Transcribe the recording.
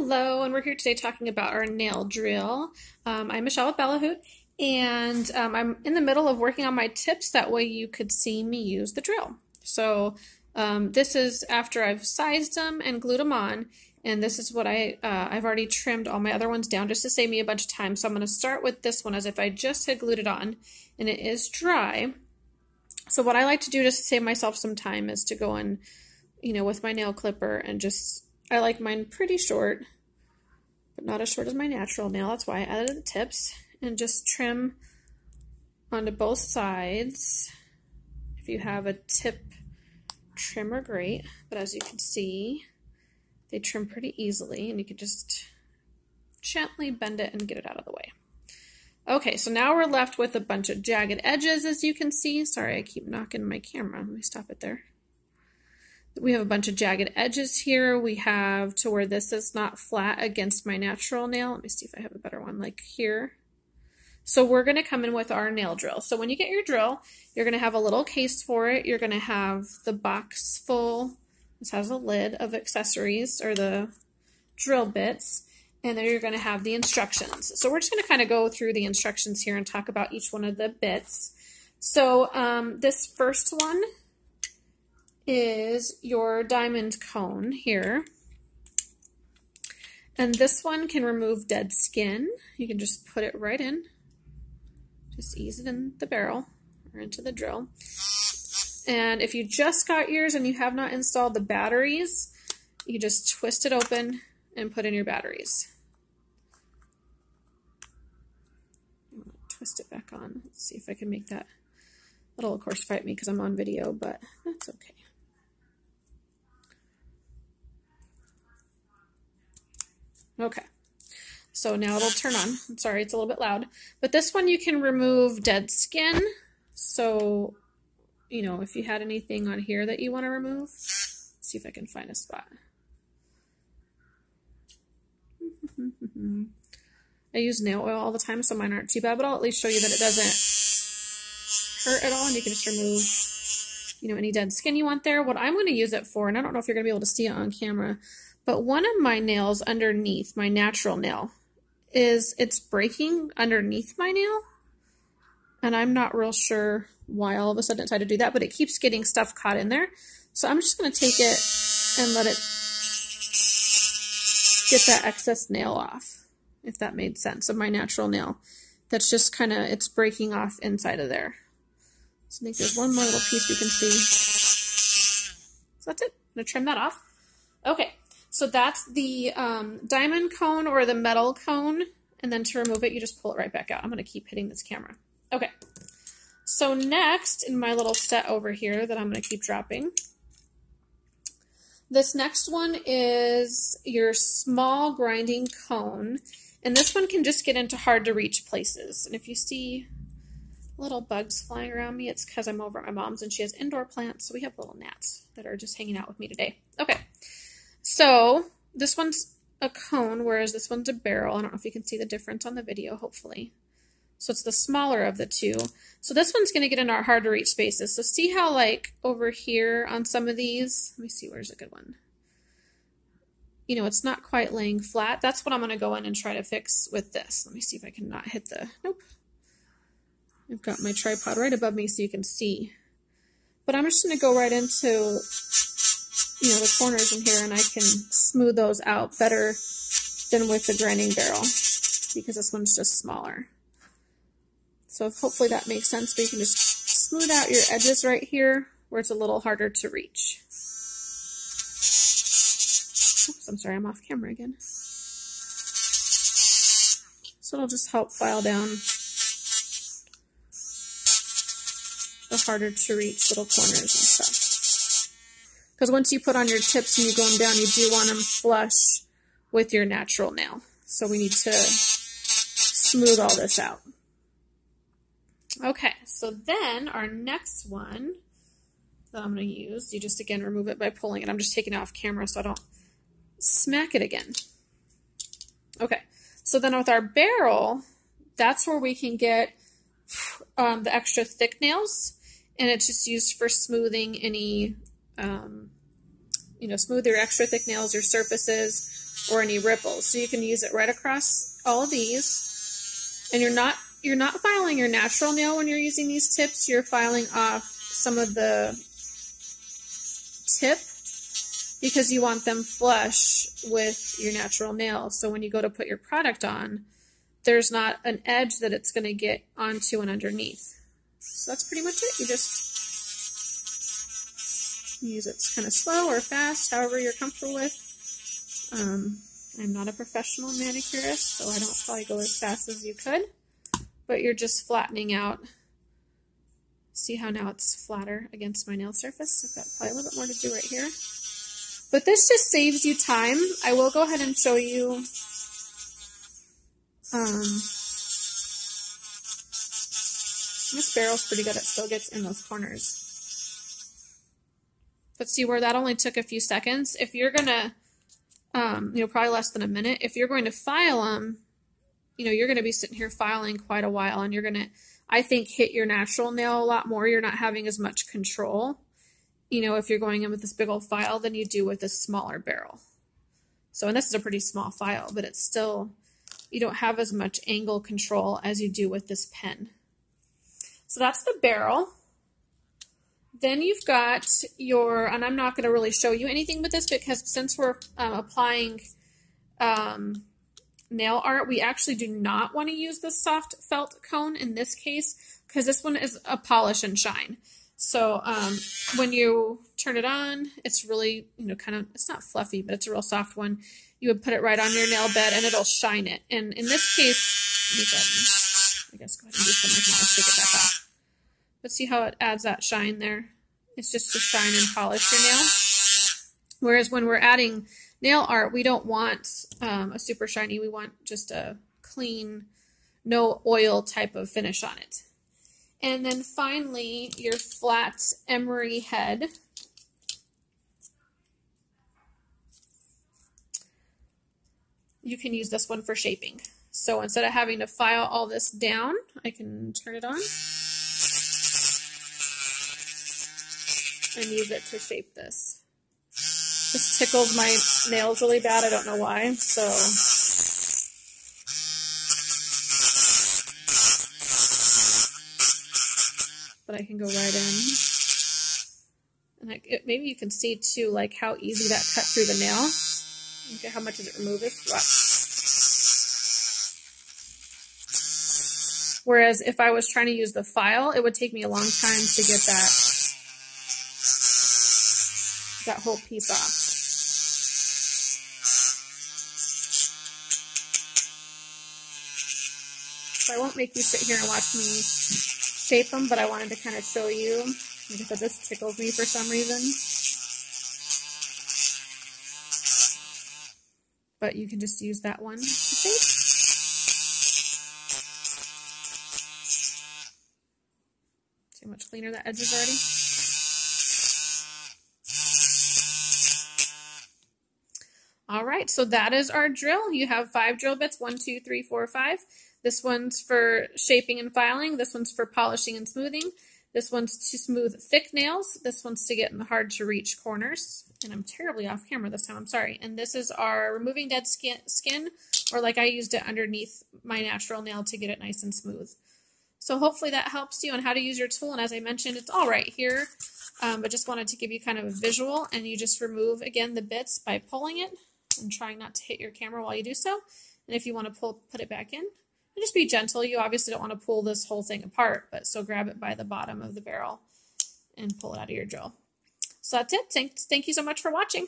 Hello, and we're here today talking about our nail drill. Um, I'm Michele with Bellahoot, and um, I'm in the middle of working on my tips. That way you could see me use the drill. So um, this is after I've sized them and glued them on, and this is what I, uh, I've already trimmed all my other ones down just to save me a bunch of time. So I'm going to start with this one as if I just had glued it on, and it is dry. So what I like to do just to save myself some time is to go in, you know, with my nail clipper and just I like mine pretty short, but not as short as my natural nail. That's why I added the tips. And just trim onto both sides. If you have a tip trimmer, great. But as you can see, they trim pretty easily, and you can just gently bend it and get it out of the way. Okay, so now we're left with a bunch of jagged edges, as you can see. Sorry, I keep knocking my camera. Let me stop it there we have a bunch of jagged edges here. We have to where this is not flat against my natural nail. Let me see if I have a better one like here. So we're going to come in with our nail drill. So when you get your drill, you're going to have a little case for it. You're going to have the box full. This has a lid of accessories or the drill bits. And then you're going to have the instructions. So we're just going to kind of go through the instructions here and talk about each one of the bits. So um, this first one is your diamond cone here. And this one can remove dead skin. You can just put it right in. Just ease it in the barrel or into the drill. And if you just got yours and you have not installed the batteries, you just twist it open and put in your batteries. Twist it back on. Let's see if I can make that. That'll of course fight me because I'm on video, but that's okay. Okay. So now it'll turn on. I'm sorry, it's a little bit loud. But this one you can remove dead skin. So, you know, if you had anything on here that you want to remove, see if I can find a spot. I use nail oil all the time, so mine aren't too bad, but I'll at least show you that it doesn't hurt at all, and you can just remove, you know, any dead skin you want there. What I'm going to use it for, and I don't know if you're going to be able to see it on camera, but one of my nails underneath, my natural nail, is it's breaking underneath my nail. And I'm not real sure why all of a sudden it tried to do that, but it keeps getting stuff caught in there. So I'm just going to take it and let it get that excess nail off, if that made sense, of my natural nail. That's just kind of, it's breaking off inside of there. So I think there's one more little piece we can see. So that's it. I'm going to trim that off. Okay, so that's the um, diamond cone or the metal cone. And then to remove it, you just pull it right back out. I'm going to keep hitting this camera. Okay. So next in my little set over here that I'm going to keep dropping, this next one is your small grinding cone. And this one can just get into hard to reach places. And if you see little bugs flying around me, it's because I'm over at my mom's and she has indoor plants. So we have little gnats that are just hanging out with me today. Okay. So this one's a cone, whereas this one's a barrel. I don't know if you can see the difference on the video, hopefully. So it's the smaller of the two. So this one's going to get in our hard to reach spaces. So see how like over here on some of these, let me see, where's a good one? You know, it's not quite laying flat. That's what I'm going to go in and try to fix with this. Let me see if I can not hit the, nope. I've got my tripod right above me so you can see. But I'm just going to go right into you know, the corners in here and I can smooth those out better than with the grinding barrel because this one's just smaller. So hopefully that makes sense, but you can just smooth out your edges right here where it's a little harder to reach. Oops, I'm sorry, I'm off camera again. So it'll just help file down the harder to reach little corners and stuff. Because once you put on your tips and you go them down, you do want them flush with your natural nail. So we need to smooth all this out. Okay, so then our next one that I'm going to use, you just again remove it by pulling it. I'm just taking it off camera so I don't smack it again. Okay, so then with our barrel, that's where we can get um, the extra thick nails and it's just used for smoothing any um, you know, smooth your extra thick nails or surfaces or any ripples. So you can use it right across all of these. And you're not you're not filing your natural nail when you're using these tips. You're filing off some of the tip because you want them flush with your natural nail. So when you go to put your product on, there's not an edge that it's going to get onto and underneath. So that's pretty much it. You just use it kind of slow or fast, however you're comfortable with. Um, I'm not a professional manicurist, so I don't probably go as fast as you could, but you're just flattening out. See how now it's flatter against my nail surface? I've got probably a little bit more to do right here. But this just saves you time. I will go ahead and show you um, this barrel's pretty good. It still gets in those corners. But see where that only took a few seconds? If you're going to, um, you know, probably less than a minute, if you're going to file them, you know, you're going to be sitting here filing quite a while and you're going to, I think, hit your natural nail a lot more. You're not having as much control, you know, if you're going in with this big old file than you do with this smaller barrel. So, and this is a pretty small file, but it's still, you don't have as much angle control as you do with this pen. So that's the barrel. Then you've got your, and I'm not going to really show you anything with this because since we're um, applying um, nail art, we actually do not want to use the soft felt cone in this case because this one is a polish and shine. So um, when you turn it on, it's really, you know, kind of, it's not fluffy, but it's a real soft one. You would put it right on your nail bed and it'll shine it. And in this case, I guess go ahead and do something. I can always take it back off. But see how it adds that shine there? It's just to shine and polish your nail. Whereas when we're adding nail art, we don't want um, a super shiny. We want just a clean, no oil type of finish on it. And then finally, your flat emery head. You can use this one for shaping. So instead of having to file all this down, I can turn it on. And use it to shape this. This tickles my nails really bad. I don't know why. So but I can go right in. And I, it, maybe you can see too, like how easy that cut through the nail. Look at how much does it remove it. Whereas if I was trying to use the file, it would take me a long time to get that that whole piece off. So I won't make you sit here and watch me shape them, but I wanted to kind of show you. Like I said, this tickles me for some reason. But you can just use that one to shape. See how much cleaner that edge is already? Right, so that is our drill. You have five drill bits, one, two, three, four, five. This one's for shaping and filing. This one's for polishing and smoothing. This one's to smooth thick nails. This one's to get in the hard to reach corners. And I'm terribly off camera this time, I'm sorry. And this is our removing dead skin, skin or like I used it underneath my natural nail to get it nice and smooth. So hopefully that helps you on how to use your tool. And as I mentioned, it's all right here, um, but just wanted to give you kind of a visual. And you just remove, again, the bits by pulling it and trying not to hit your camera while you do so. And if you want to pull, put it back in, and just be gentle. You obviously don't want to pull this whole thing apart, but so grab it by the bottom of the barrel and pull it out of your drill. So that's it. Thanks, thank you so much for watching.